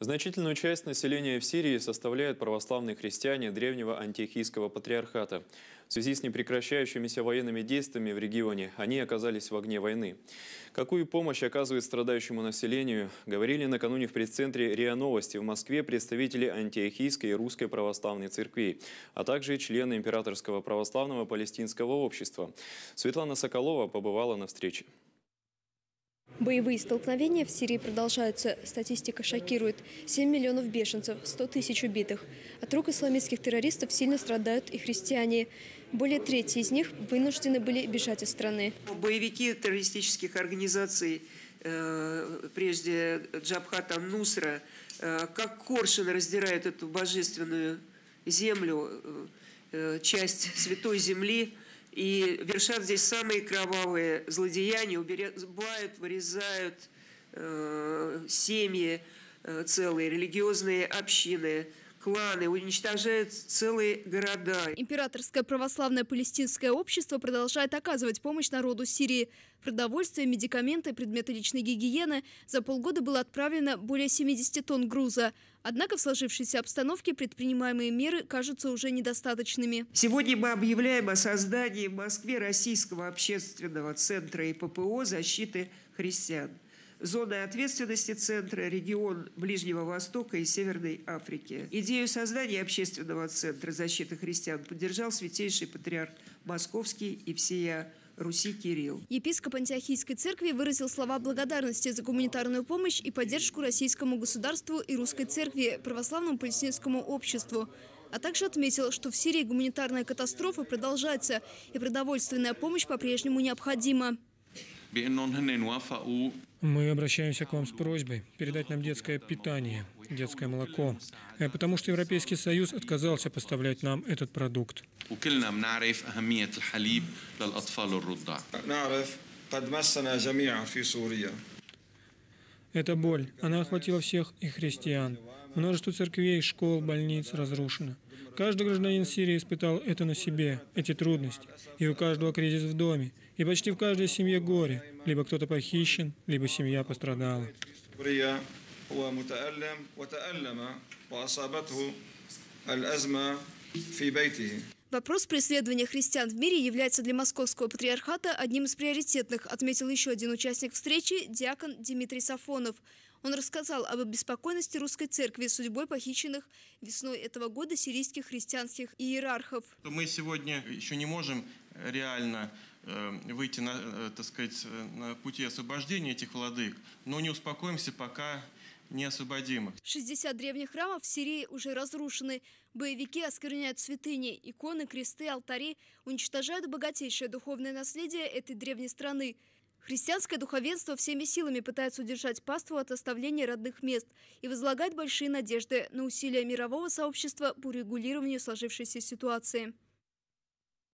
Значительную часть населения в Сирии составляют православные христиане древнего антиохийского патриархата. В связи с непрекращающимися военными действиями в регионе они оказались в огне войны. Какую помощь оказывает страдающему населению, говорили накануне в пресс-центре РИА Новости в Москве представители антиохийской и русской православной церквей, а также члены Императорского православного палестинского общества. Светлана Соколова побывала на встрече. Боевые столкновения в Сирии продолжаются. Статистика шокирует. 7 миллионов беженцев, 100 тысяч убитых. От рук исламистских террористов сильно страдают и христиане. Более трети из них вынуждены были бежать из страны. Боевики террористических организаций, э, прежде Джабхат Ан-Нусра, э, как коршун раздирают эту божественную землю, э, часть святой земли – и вершат здесь самые кровавые злодеяния, убивают, вырезают э, семьи э, целые, религиозные общины, кланы, уничтожают целые города. Императорское православное палестинское общество продолжает оказывать помощь народу Сирии. Продовольствие, медикаменты, предметы личной гигиены. За полгода было отправлено более 70 тонн груза. Однако в сложившейся обстановке предпринимаемые меры кажутся уже недостаточными. Сегодня мы объявляем о создании в Москве Российского общественного центра и ППО защиты христиан. Зоной ответственности Центра – регион Ближнего Востока и Северной Африки. Идею создания общественного центра защиты христиан поддержал святейший патриарх Московский и всея Руси Кирилл. Епископ Антиохийской церкви выразил слова благодарности за гуманитарную помощь и поддержку российскому государству и русской церкви, православному палестинскому обществу а также отметил, что в Сирии гуманитарная катастрофа продолжается и продовольственная помощь по-прежнему необходима. Мы обращаемся к вам с просьбой передать нам детское питание, детское молоко, э, потому что Европейский Союз отказался поставлять нам этот продукт. Эта боль, она охватила всех и христиан. Множество церквей, школ, больниц разрушено. Каждый гражданин Сирии испытал это на себе, эти трудности. И у каждого кризис в доме. И почти в каждой семье горе. Либо кто-то похищен, либо семья пострадала. Вопрос преследования христиан в мире является для московского патриархата одним из приоритетных, отметил еще один участник встречи – диакон Дмитрий Сафонов. Он рассказал об обеспокоенности русской церкви судьбой похищенных весной этого года сирийских христианских иерархов. Мы сегодня еще не можем реально э, выйти на, э, так сказать, на пути освобождения этих владык, но не успокоимся, пока не освободим их. 60 древних храмов в Сирии уже разрушены. Боевики оскверняют святыни, иконы, кресты, алтари, уничтожают богатейшее духовное наследие этой древней страны. Христианское духовенство всеми силами пытается удержать паству от оставления родных мест и возлагает большие надежды на усилия мирового сообщества по регулированию сложившейся ситуации.